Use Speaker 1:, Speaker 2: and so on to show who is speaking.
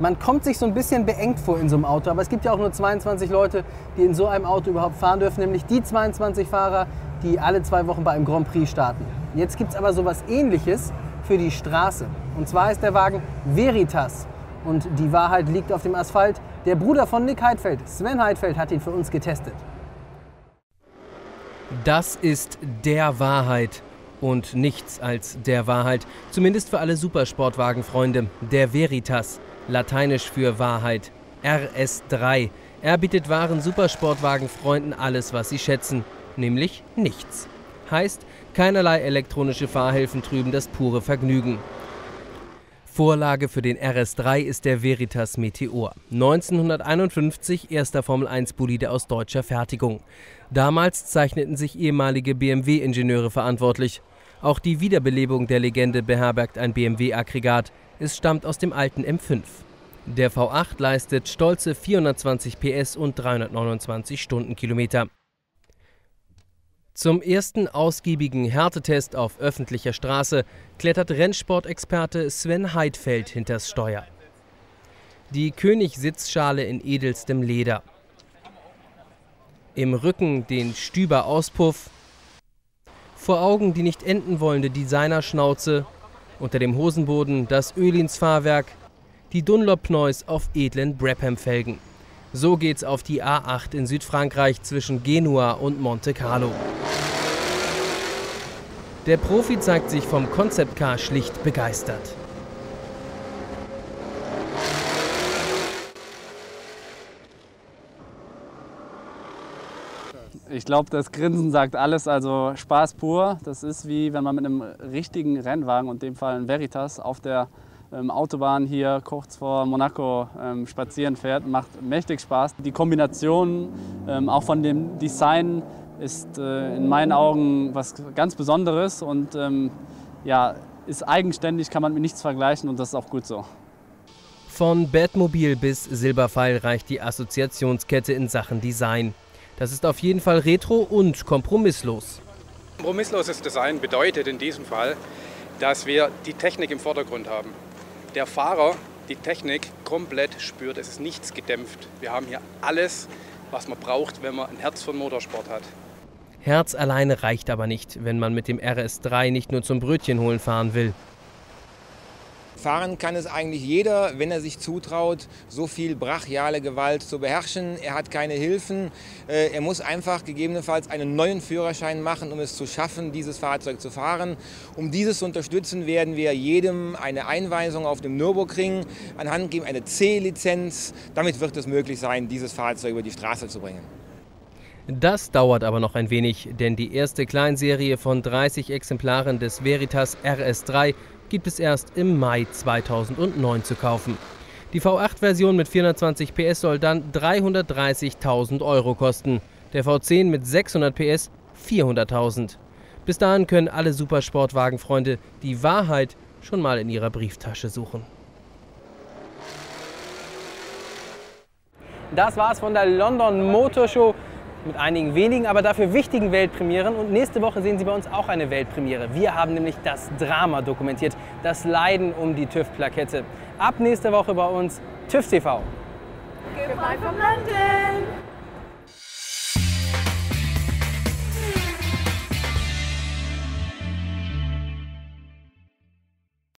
Speaker 1: Man kommt sich so ein bisschen beengt vor in so einem Auto, aber es gibt ja auch nur 22 Leute, die in so einem Auto überhaupt fahren dürfen, nämlich die 22 Fahrer, die alle zwei Wochen bei einem Grand Prix starten. Jetzt gibt es aber so etwas Ähnliches für die Straße. Und zwar ist der Wagen Veritas. Und die Wahrheit liegt auf dem Asphalt. Der Bruder von Nick Heidfeld, Sven Heidfeld, hat ihn für uns getestet.
Speaker 2: Das ist der Wahrheit und nichts als der Wahrheit. Zumindest für alle Supersportwagenfreunde. Der Veritas, lateinisch für Wahrheit. RS3. Er bietet wahren Supersportwagenfreunden alles, was sie schätzen, nämlich nichts. Heißt, keinerlei elektronische Fahrhilfen trüben das pure Vergnügen. Vorlage für den RS3 ist der Veritas Meteor. 1951 erster Formel-1-Bolide aus deutscher Fertigung. Damals zeichneten sich ehemalige BMW-Ingenieure verantwortlich. Auch die Wiederbelebung der Legende beherbergt ein BMW-Aggregat. Es stammt aus dem alten M5. Der V8 leistet stolze 420 PS und 329 Stundenkilometer. Zum ersten ausgiebigen Härtetest auf öffentlicher Straße klettert Rennsportexperte Sven Heidfeld hinters Steuer. Die König-Sitzschale in edelstem Leder. Im Rücken den Stüber-Auspuff, vor Augen die nicht enden wollende Designerschnauze, unter dem Hosenboden das Öhlins-Fahrwerk, die Dunlop-Pneus auf edlen Brabham-Felgen. So geht's auf die A8 in Südfrankreich zwischen Genua und Monte Carlo. Der Profi zeigt sich vom Concept Car schlicht begeistert.
Speaker 3: Ich glaube, das Grinsen sagt alles, also Spaß pur. Das ist wie wenn man mit einem richtigen Rennwagen, und dem Fall ein Veritas, auf der ähm, Autobahn hier kurz vor Monaco ähm, spazieren fährt. Macht mächtig Spaß. Die Kombination ähm, auch von dem Design ist äh, in meinen Augen was ganz Besonderes und ähm, ja, ist eigenständig, kann man mit nichts vergleichen und das ist auch gut so.
Speaker 2: Von Batmobil bis Silberpfeil reicht die Assoziationskette in Sachen Design. Das ist auf jeden Fall retro und kompromisslos.
Speaker 4: Kompromissloses Design bedeutet in diesem Fall, dass wir die Technik im Vordergrund haben. Der Fahrer die Technik komplett spürt. Es ist nichts gedämpft. Wir haben hier alles, was man braucht, wenn man ein Herz für Motorsport hat.
Speaker 2: Herz alleine reicht aber nicht, wenn man mit dem RS3 nicht nur zum Brötchen holen fahren will.
Speaker 5: Fahren kann es eigentlich jeder, wenn er sich zutraut, so viel brachiale Gewalt zu beherrschen. Er hat keine Hilfen. Äh, er muss einfach gegebenenfalls einen neuen Führerschein machen, um es zu schaffen, dieses Fahrzeug zu fahren. Um dieses zu unterstützen, werden wir jedem eine Einweisung auf dem Nürburgring anhand geben, eine C-Lizenz. Damit wird es möglich sein, dieses Fahrzeug über die Straße zu bringen.
Speaker 2: Das dauert aber noch ein wenig, denn die erste Kleinserie von 30 Exemplaren des Veritas RS3 gibt es erst im Mai 2009 zu kaufen. Die V8-Version mit 420 PS soll dann 330.000 Euro kosten, der V10 mit 600 PS 400.000. Bis dahin können alle Supersportwagenfreunde die Wahrheit schon mal in ihrer Brieftasche suchen.
Speaker 1: Das war's von der London Motor Show mit einigen wenigen, aber dafür wichtigen Weltpremieren. Und nächste Woche sehen Sie bei uns auch eine Weltpremiere. Wir haben nämlich das Drama dokumentiert, das Leiden um die TÜV-Plakette. Ab nächste Woche bei uns TÜV TV.
Speaker 6: Goodbye from London!